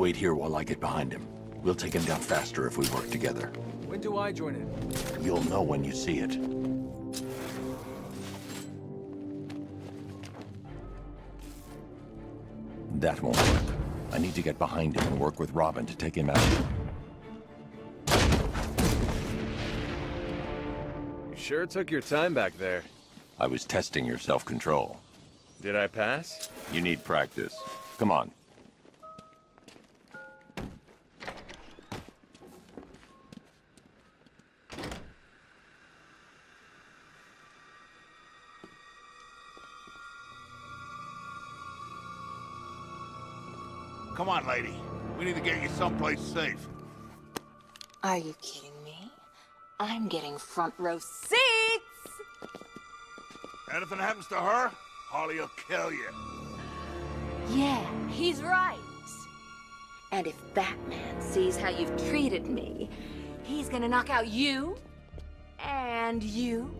wait here while I get behind him. We'll take him down faster if we work together. When do I join in? You'll know when you see it. That won't work. I need to get behind him and work with Robin to take him out. You sure took your time back there. I was testing your self-control. Did I pass? You need practice. Come on. On, lady. We need to get you someplace safe. Are you kidding me? I'm getting front row seats! Anything happens to her, Harley will kill you. Yeah, he's right. And if Batman sees how you've treated me, he's gonna knock out you and you.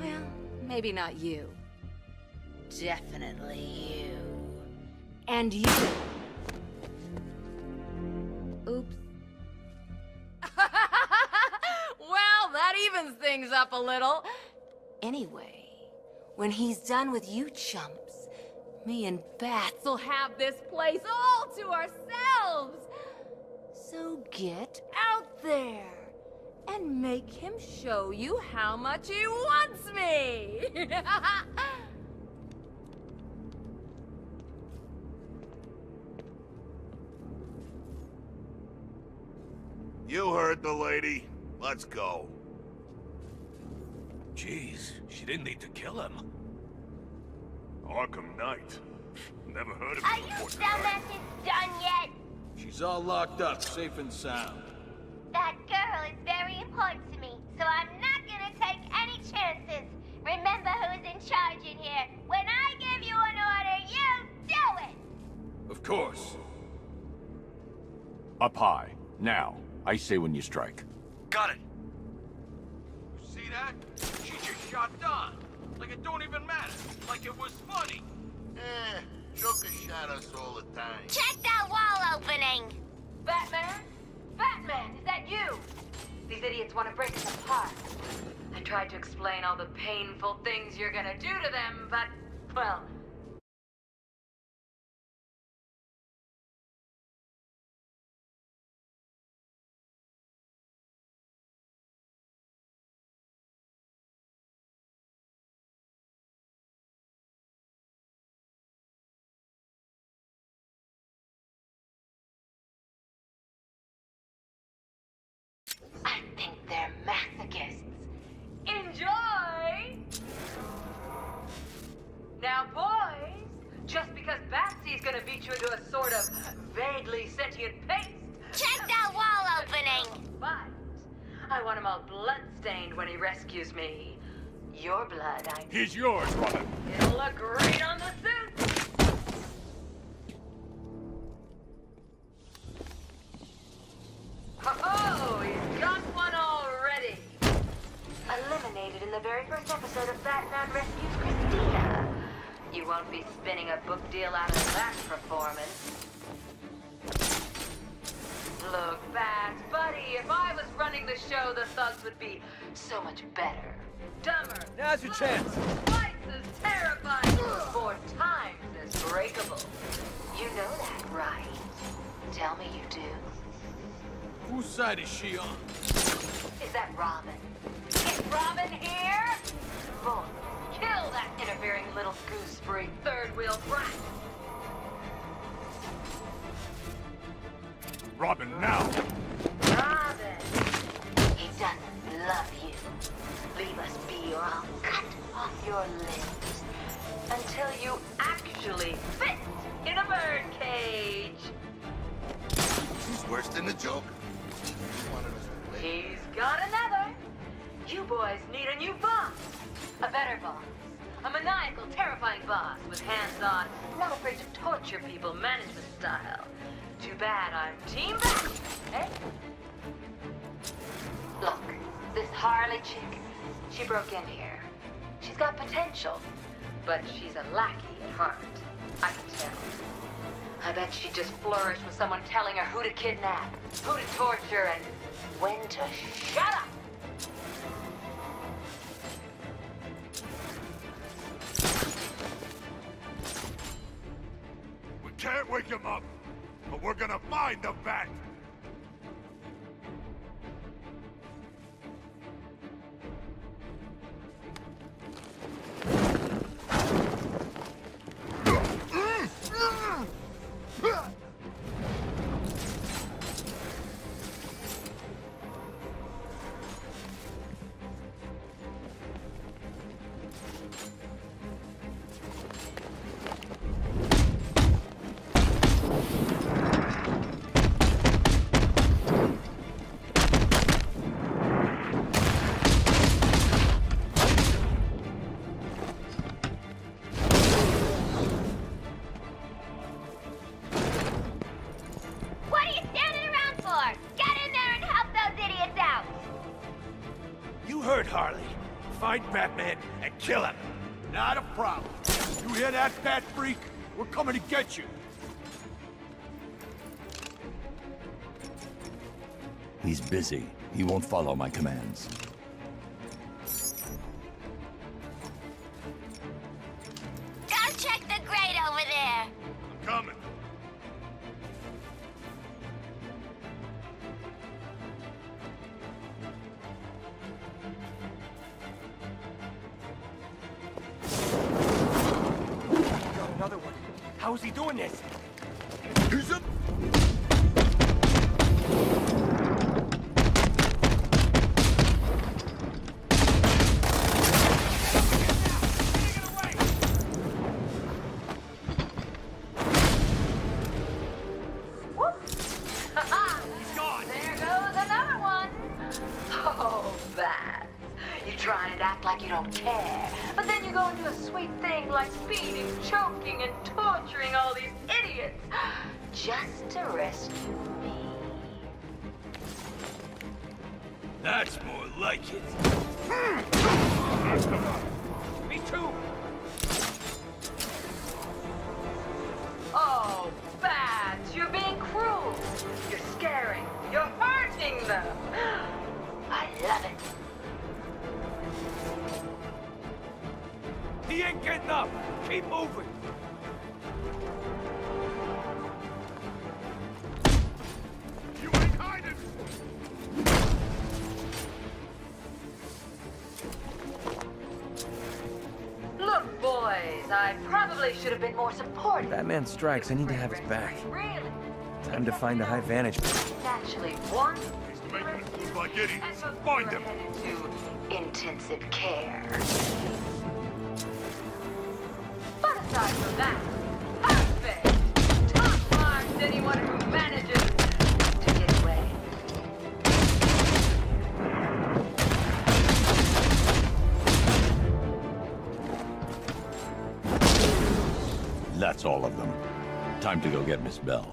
Well, maybe not you. Definitely you. And you. Little. Anyway, when he's done with you chumps, me and Bats will have this place all to ourselves. So get out there and make him show you how much he wants me. You heard the lady. Let's go. Jeez, she didn't need to kill him. Arkham Knight. Never heard of him Are you before tonight. dumbasses done yet? She's all locked up, safe and sound. That girl is very important to me, so I'm not gonna take any chances. Remember who's in charge in here. When I give you an order, you do it! Of course. Up high. Now. I say when you strike. Got it. You See that? She just shot Don. Like it don't even matter. Like it was funny. Eh, Joker shot us all the time. Check that wall opening! Batman? Batman, is that you? These idiots want to break us apart. I tried to explain all the painful things you're gonna do to them, but, well, gonna into a sort of vaguely sentient paste, Check that wall opening! but I want him all bloodstained when he rescues me. Your blood, I He's yours, Robin. It'll look great on the suit! Won't be spinning a book deal out of that performance. Look, Bats, buddy, if I was running the show, the thugs would be so much better. Dumber. Now's your chance. Twice as terrifying, four times as breakable. You know that, right? Tell me you do. Whose side is she on? Is that Robin? Is Robin here? Boy, kill that interfering little gooseberry third-wheel brat. Robin, now. Robin, he doesn't love you. Leave us be or I'll cut off your limbs until you actually fit in a bird cage. She's worse than the Joker. Wanted us to play. He's got another. You boys need a new boss. A better boss. A maniacal, terrifying boss with hands-on, not afraid to torture people management style. Too bad I'm team back, eh? Look, this Harley chick, she broke in here. She's got potential, but she's a lackey at heart. I can tell. I bet she'd just flourished with someone telling her who to kidnap, who to torture, and when to shut up. Can't wake him up, but we're gonna find the bat. Coming to get you. He's busy. He won't follow my commands. Bats. You try and act like you don't care, but then you go and do a sweet thing like beating, choking, and torturing all these idiots just to rescue me. That's more like it. Me too. Oh, Bats, you're being cruel. You're scaring. You're hurting them. I love it. He ain't getting up. Keep moving. You ain't hiding. Look, boys, I probably should have been more supportive. Batman strikes. I need to have his back. Really? Time to find a high vantage point. It's actually one. He's making us look like idiots. Find we're him. headed to intensive care. But aside from that, perfect. Top marks anyone who manages to get away. That's all of them. Time to go get Miss Bell.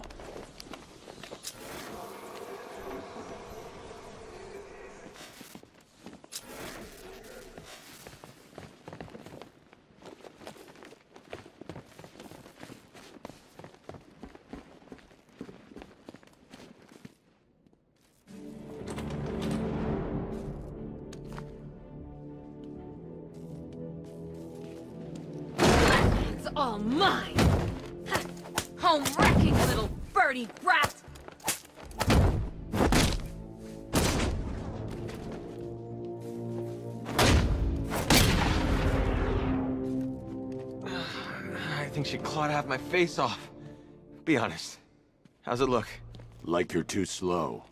Clawed half my face off. Be honest. How's it look? Like you're too slow.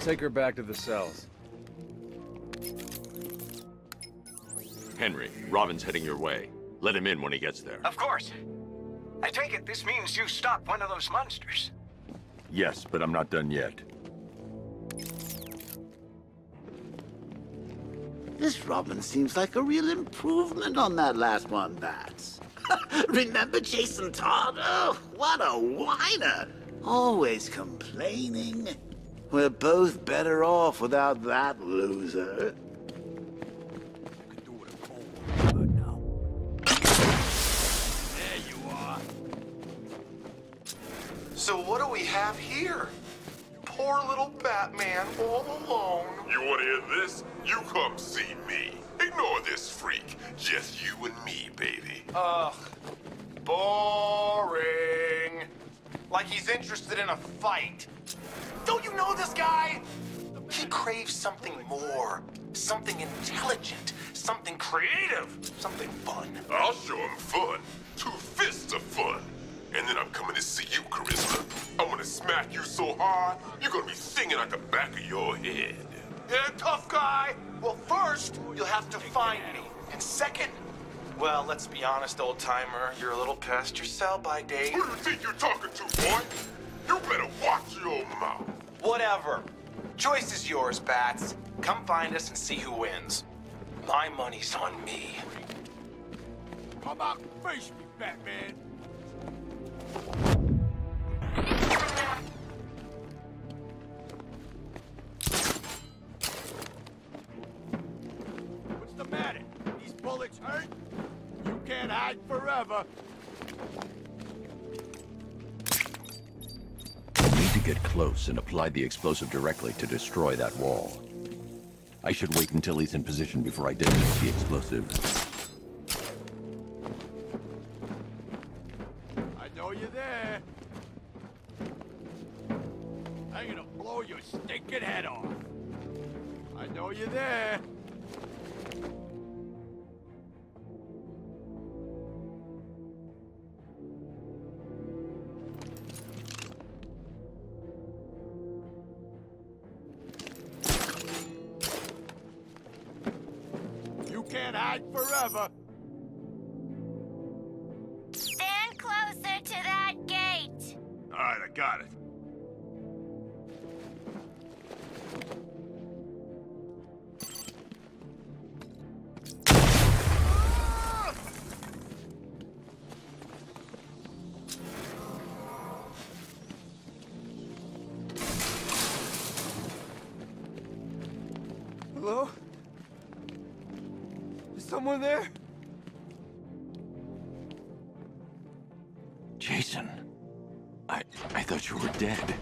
Take her back to the cells. Henry, Robin's heading your way. Let him in when he gets there. Of course. I take it this means you stopped one of those monsters. Yes, but I'm not done yet. This Robin seems like a real improvement on that last one, Bats. Remember Jason Todd? Oh, what a whiner! Always complaining. We're both better off without that loser. There you are. So what do we have here? Poor little Batman all alone. You want to hear this? You come see me. Ignore this freak. Just you and me, baby. Ugh. Boring. Like he's interested in a fight. Don't you know this guy? He craves something more. Something intelligent. Something creative. Something fun. I'll show him fun. Two fists of fun. And then I'm coming to see you, Charisma. I'm gonna smack you so hard, you're gonna be singing at the back of your head. Yeah, tough guy. Well, first, you'll have to find me. And second, well, let's be honest, old timer. You're a little past your sell-by date. Who do you think you're talking to, boy? You better watch your mouth. Whatever. Choice is yours, Bats. Come find us and see who wins. My money's on me. Come out and face me, Batman. What's the matter? These bullets hurt? You can't hide forever. Get close and apply the explosive directly to destroy that wall. I should wait until he's in position before I detonate the explosive. I know you're there. I'm gonna blow your stinking head off. I know you're there. Hide someone there? Jason, I I thought you were dead.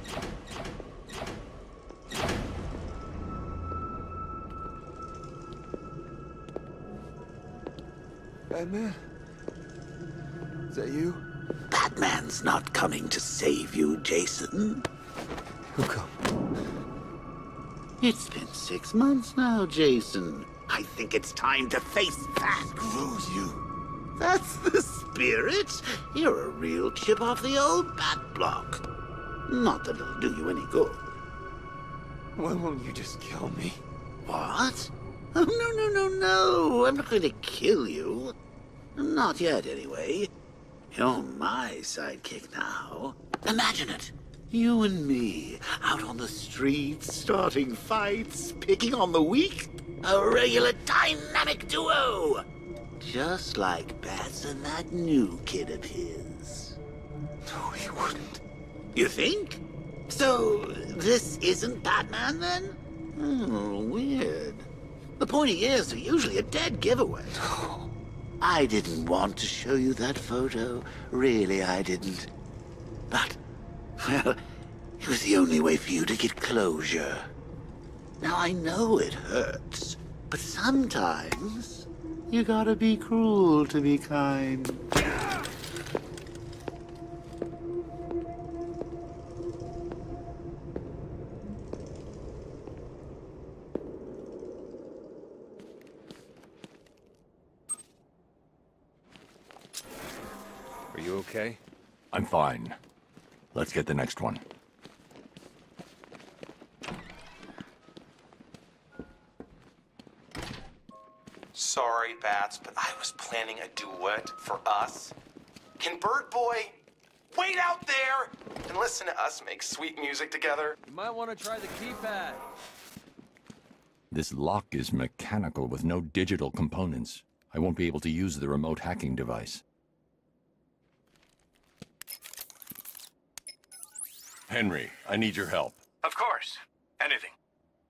Batman? Is that you? Batman's not coming to save you, Jason. Who come? It's been six months now, Jason. I think it's time to face that. Screws you. That's the spirit. You're a real chip off the old bat block. Not that it'll do you any good. Why won't you just kill me? What? Oh, no, no, no, no. I'm not going to kill you. Not yet, anyway. You're my sidekick now. Imagine it. You and me, out on the streets, starting fights, picking on the weak. A regular dynamic duo. Just like Bats and that new kid of his. No, he wouldn't. You think? So, this isn't Batman then? Oh, weird. The pointy ears are usually a dead giveaway. I didn't want to show you that photo. Really, I didn't. But, well, it was the only way for you to get closure. Now, I know it hurts, but sometimes you gotta be cruel to be kind. Are you okay? I'm fine. Let's get the next one. Bats, but I was planning a duet for us. Can Bird Boy wait out there and listen to us make sweet music together? You might want to try the keypad. This lock is mechanical with no digital components. I won't be able to use the remote hacking device. Henry, I need your help. Of course. Anything.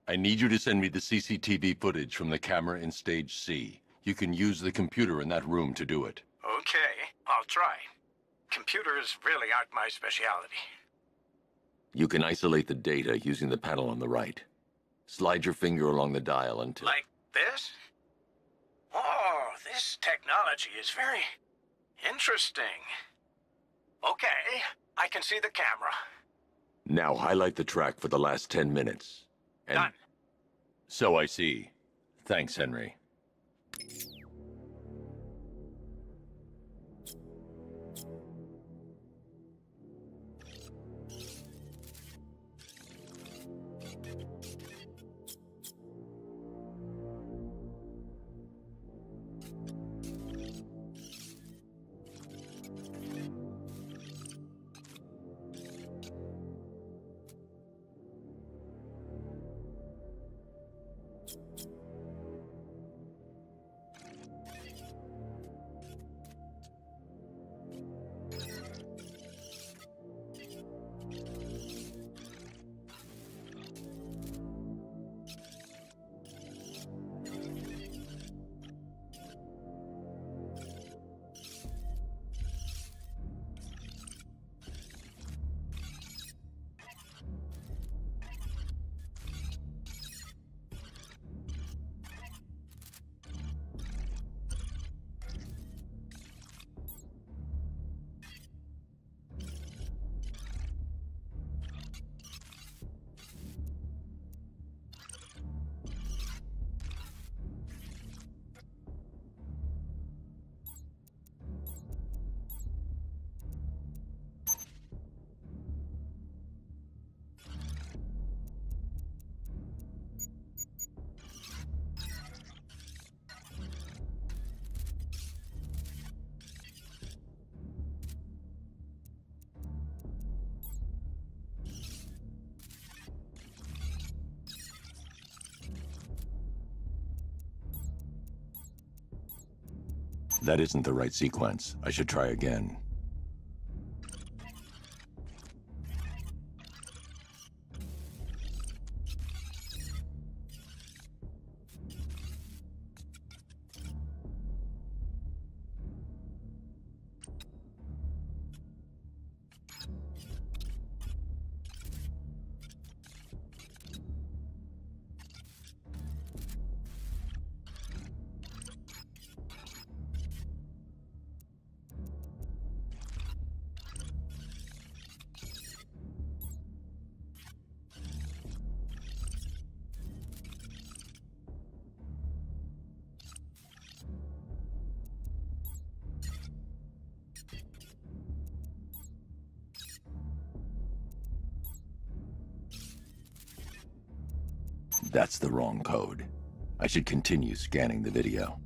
I need you to send me the CCTV footage from the camera in Stage C. You can use the computer in that room to do it. Okay, I'll try. Computers really aren't my specialty. You can isolate the data using the panel on the right. Slide your finger along the dial until... Like this? Oh, this technology is very interesting. Okay, I can see the camera. Now highlight the track for the last 10 minutes. And Done. So I see. Thanks, Henry. Thank you. That isn't the right sequence. I should try again. The wrong code. I should continue scanning the video.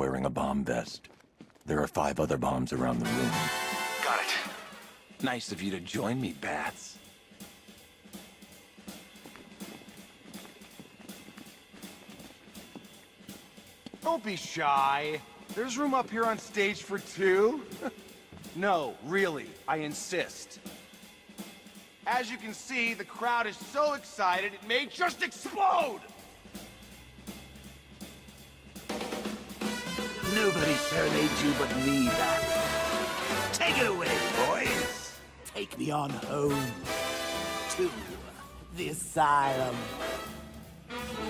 wearing a bomb vest. There are five other bombs around the room. Got it. Nice of you to join me, Bats. Don't be shy. There's room up here on stage for two. no, really, I insist. As you can see, the crowd is so excited, it may just explode! Nobody serenades you but me, Bat. Take it away, boys. Take me on home. To the asylum.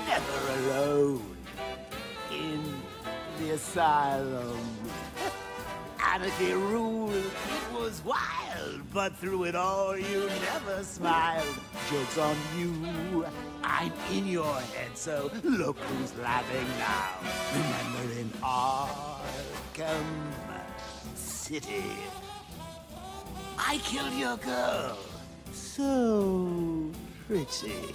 Never alone. In the asylum. Anarchy ruled. It was wild, but through it all you never smiled. Joke's on you. I'm in your head, so look who's laughing now. Remember in Arkham City, I killed your girl. So pretty.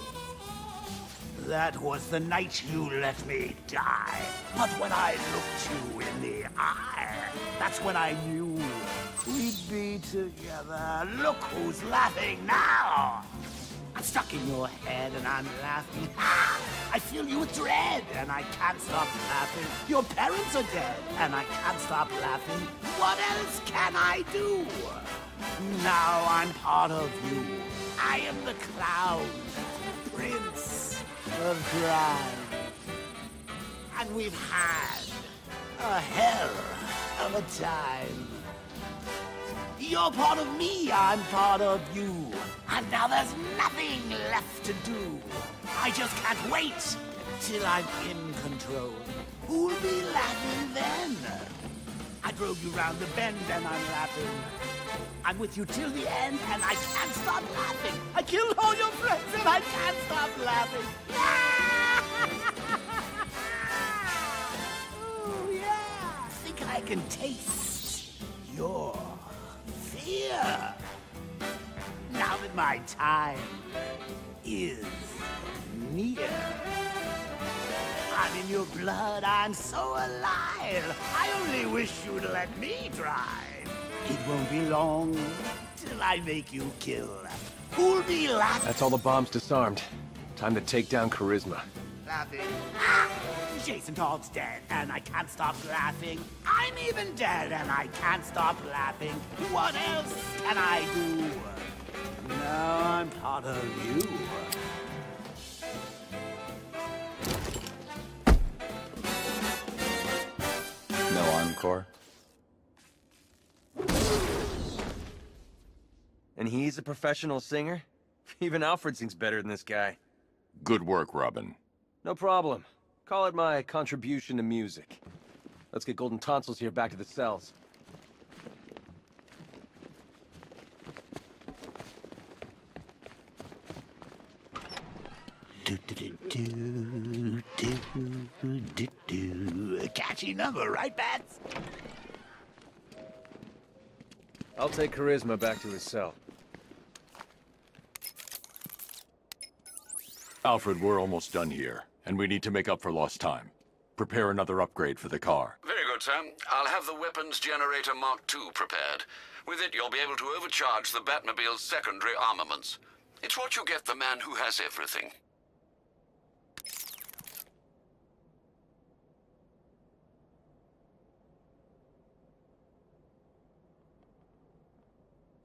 That was the night you let me die. But when I looked you in the eye, that's when I knew we'd be together. Look who's laughing now. I'm stuck in your head and I'm laughing. I feel you with dread and I can't stop laughing. Your parents are dead and I can't stop laughing. What else can I do? Now I'm part of you. I am the clown, prince of crime. And we've had a hell of a time. You're part of me, I'm part of you. And now there's nothing left to do. I just can't wait till I'm in control. Who'll be laughing then? I drove you round the bend and I'm laughing. I'm with you till the end and I can't stop laughing. I killed all your friends and I can't stop laughing. oh yeah, think I can taste your fear. Now that my time is near. I'm in your blood, I'm so alive. I only wish you'd let me drive. It won't be long till I make you kill. Who'll be laughing? That's all the bombs disarmed. Time to take down Charisma. Laughing. Ah! Jason Todd's dead, and I can't stop laughing. I'm even dead, and I can't stop laughing. What else can I do? Now I'm part of you. No encore? And he's a professional singer? Even Alfred sings better than this guy. Good work, Robin. No problem. Call it my contribution to music. Let's get Golden Tonsils here back to the cells. Do, do, do, do, do, do, do. A catchy number, right, Bats? I'll take Charisma back to his cell. Alfred, we're almost done here, and we need to make up for lost time. Prepare another upgrade for the car. Very good, sir. I'll have the weapons generator Mark II prepared. With it, you'll be able to overcharge the Batmobile's secondary armaments. It's what you get the man who has everything.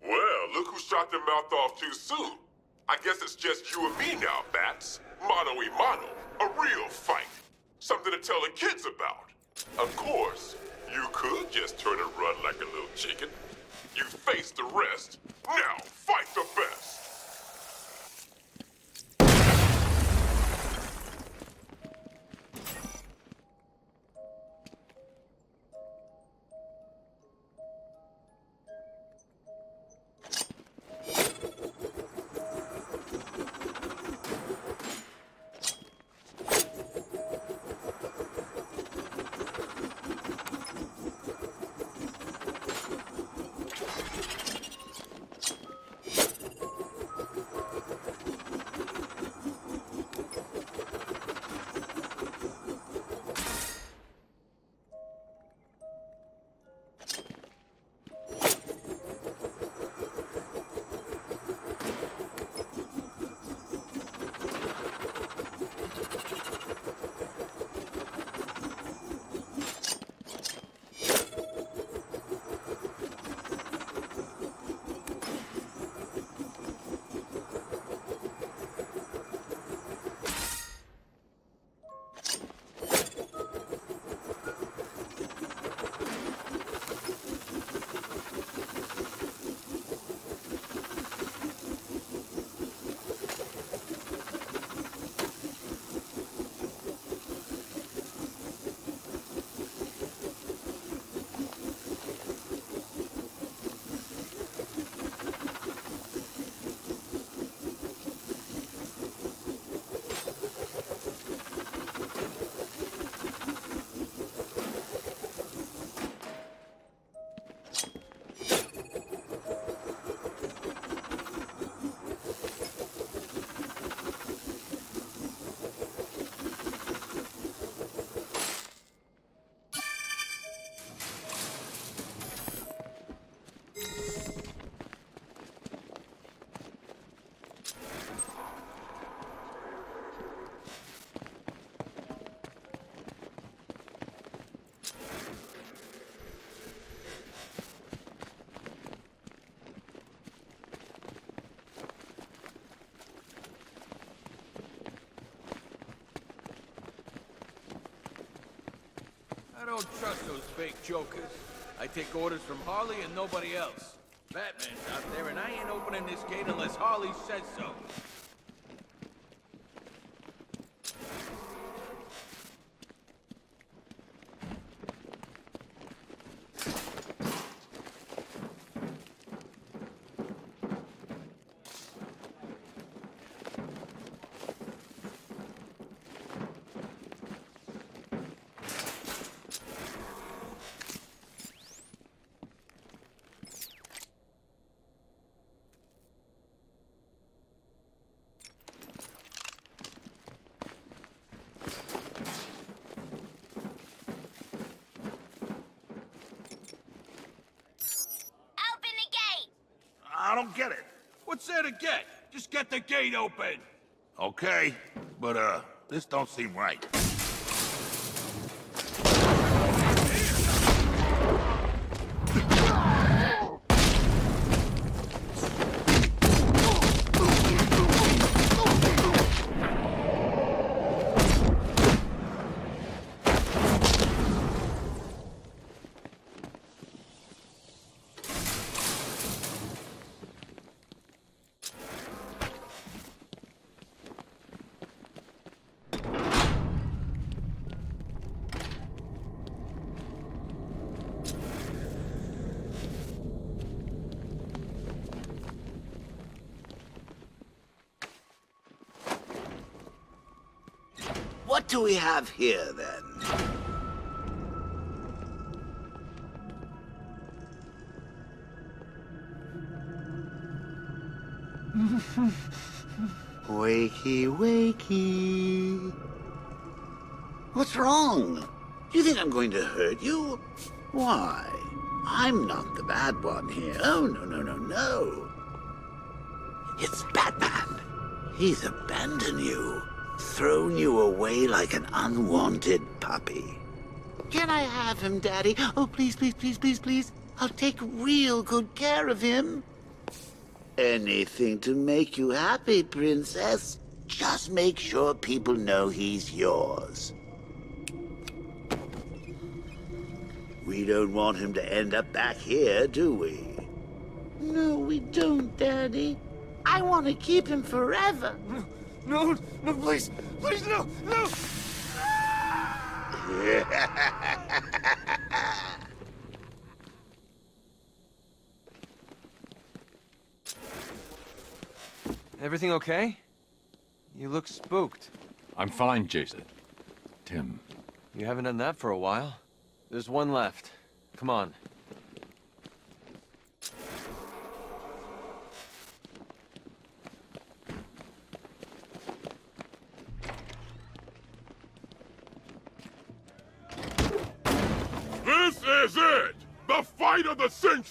Well, look who shot their mouth off too soon. I guess it's just you and me now, Bats. Mano y mano. A real fight. Something to tell the kids about. Of course, you could just turn and run like a little chicken. You face the rest. Don't trust those fake jokers. I take orders from Harley and nobody else. Batman's out there, and I ain't opening this gate unless Harley says so. Open the gate! I don't get it. What's there to get? Just get the gate open. Okay, but uh, this don't seem right. What do we have here, then? wakey, wakey. What's wrong? Do you think I'm going to hurt you? Why? I'm not the bad one here. Oh, no, no, no, no. It's Batman. He's abandoned you, thrown you away like an unwanted puppy. Can I have him, Daddy? Oh, please, please, please, please, please. I'll take real good care of him. Anything to make you happy, Princess. Just make sure people know he's yours. We don't want him to end up back here, do we? No, we don't, Daddy. I want to keep him forever. No, no, please, please, no, no! Everything okay? You look spooked. I'm fine, Jason. Tim. You haven't done that for a while. There's one left. Come on. This is it! The fight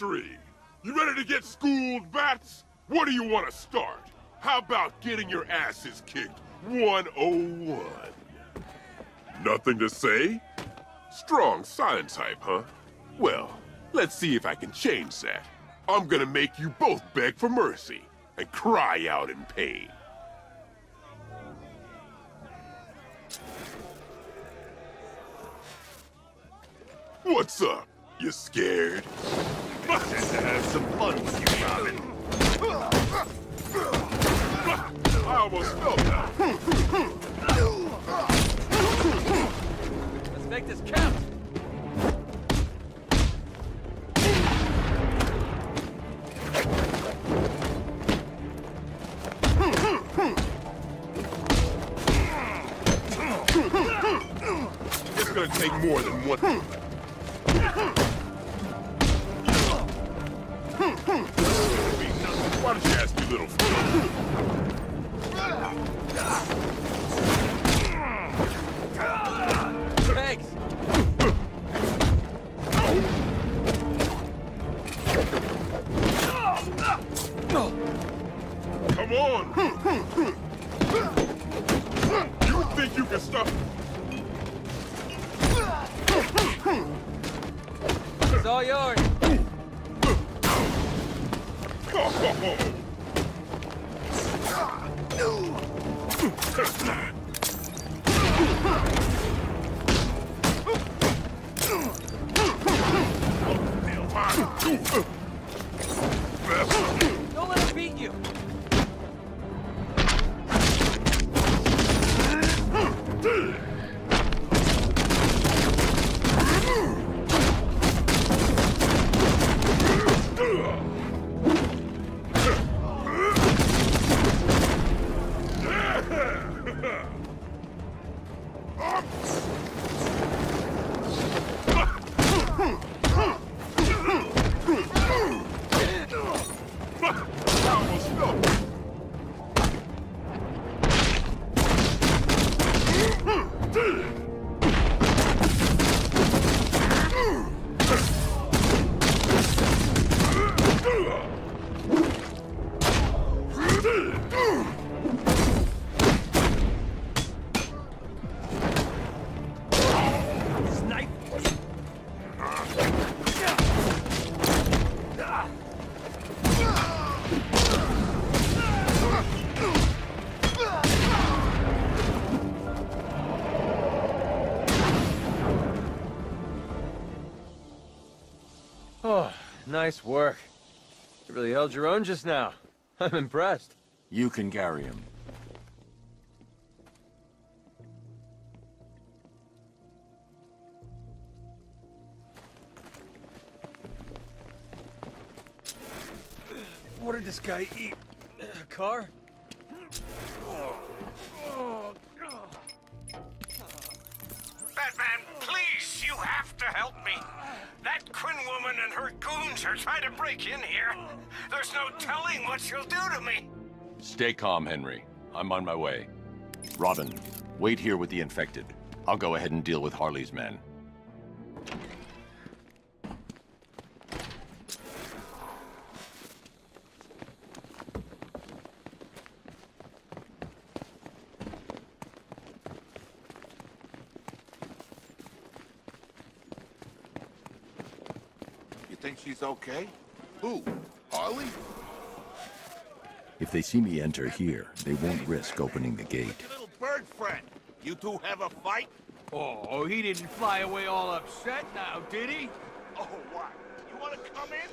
You ready to get schooled, Bats? What do you want to start? How about getting your asses kicked 101? Nothing to say? Strong silent type, huh? Well, let's see if I can change that. I'm gonna make you both beg for mercy and cry out in pain. What's up? You scared? Have some fun with you, Robin. I almost felt that. Let's make this count! It's gonna take more than one. Why don't you ask me, little Thanks! Come on! You think you can stop? It's all yours. Ugh! Nice work. You really held your own just now. I'm impressed. You can carry him. What did this guy eat? A car? Batman, have to help me. That Quinn woman and her goons are trying to break in here. There's no telling what she'll do to me. Stay calm, Henry. I'm on my way. Robin, wait here with the infected. I'll go ahead and deal with Harley's men. Okay? Who? Harley? If they see me enter here, they won't risk opening the gate. Little bird friend. You two have a fight? Oh, he didn't fly away all upset now, did he? Oh, what? You want to come in?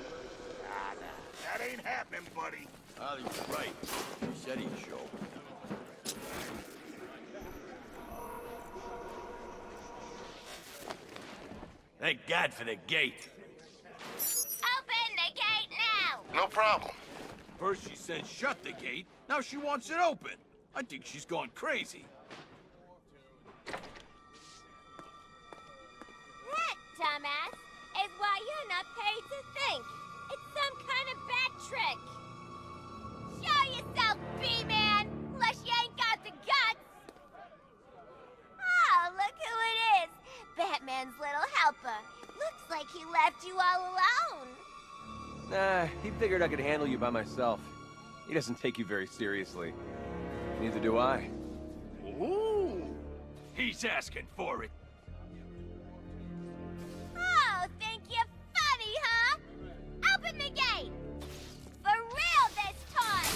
Nah, nah. That ain't happening, buddy. Harley's right. He said he'd show. Thank God for the gate. Open the gate now! No problem. First she said shut the gate, now she wants it open. I think she's gone crazy. That, dumbass, is why you're not paid to think. It's some kind of bad trick. Show yourself, B-Man, unless you ain't got the guts. Oh, look who it is. Batman's little helper. Looks like he left you all alone. Nah, he figured I could handle you by myself. He doesn't take you very seriously. Neither do I. Ooh, he's asking for it. Oh, think you're funny, huh? Open the gate! For real this time!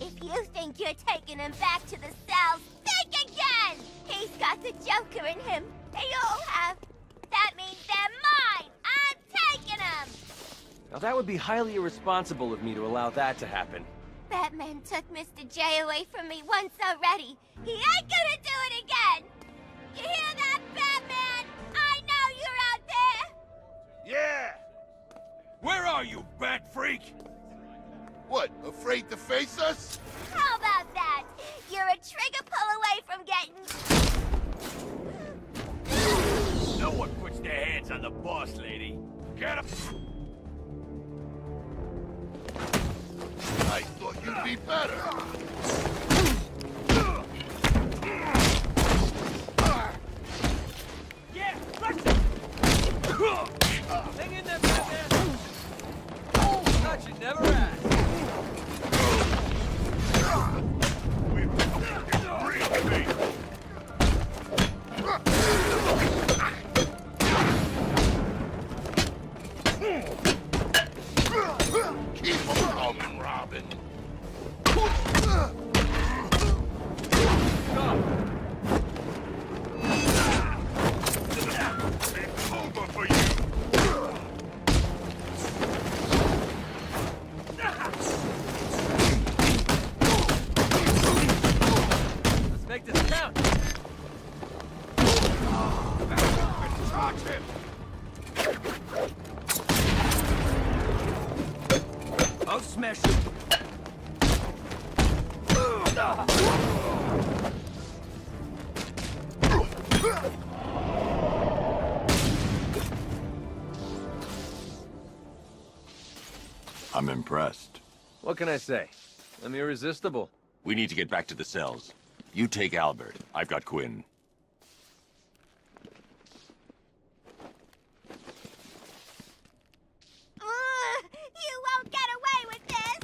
If you think you're taking him back to the cells, think again! He's got the Joker in him. They all have. Now that would be highly irresponsible of me to allow that to happen. Batman took Mr. J away from me once already. He ain't gonna do it again! You hear that, Batman? I know you're out there! Yeah! Where are you, bat freak? What, afraid to face us? How about that? You're a trigger pull away from getting... No one puts their hands on the boss, lady. Get him! I thought you'd be better. Yeah, What can I say? I'm irresistible. We need to get back to the cells. You take Albert. I've got Quinn. You won't get away with this!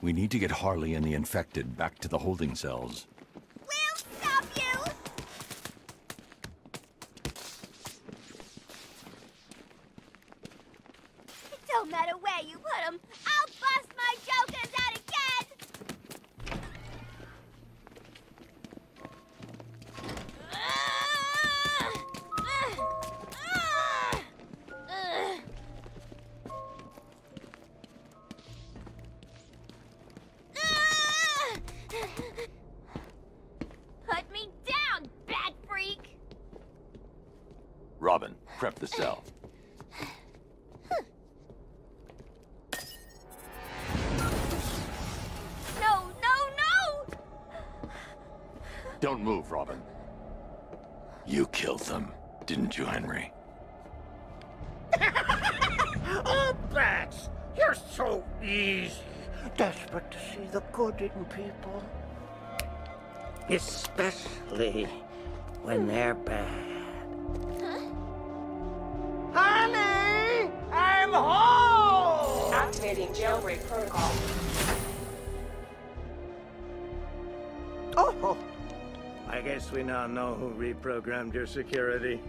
We need to get Harley and the infected back to the holding cells. Activating jailbreak protocol. Oh! I guess we now know who reprogrammed your security.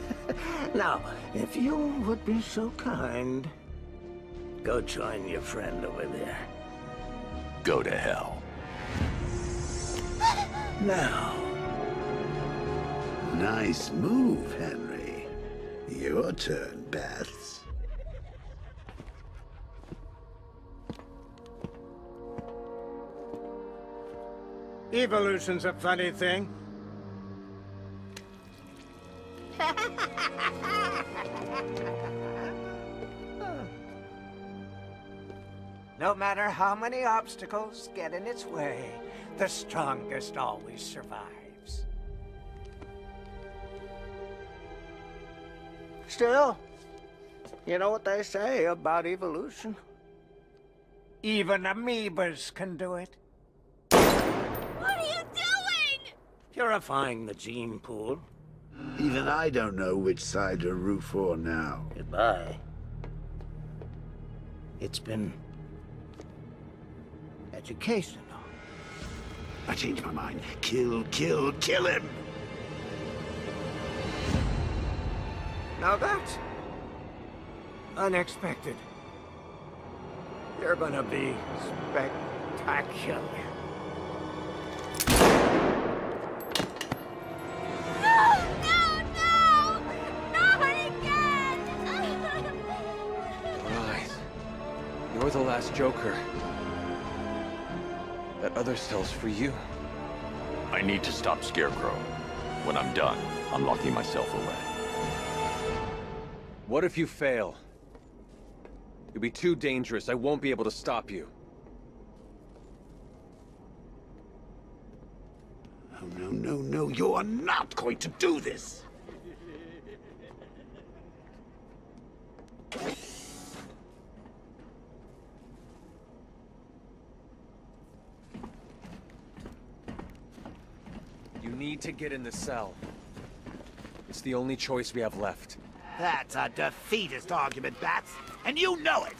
now, if you would be so kind, go join your friend over there. Go to hell. Now. Nice move, Henry. Your turn, Bats. Evolution's a funny thing. No matter how many obstacles get in its way, the strongest always survives. Still, you know what they say about evolution? Even amoebas can do it. What are you doing? Purifying the gene pool. Even I don't know which side to root for now. Goodbye. It's been educational. I changed my mind. Kill, kill, kill him! Now that's unexpected. You're gonna be spectacular. The last Joker. That other cell's for you. I need to stop Scarecrow. When I'm done, I'm locking myself away. What if you fail? You'll be too dangerous. I won't be able to stop you. Oh, no, no, no. You are not going to do this! You need to get in the cell. It's the only choice we have left. That's a defeatist argument, Bats, and you know it!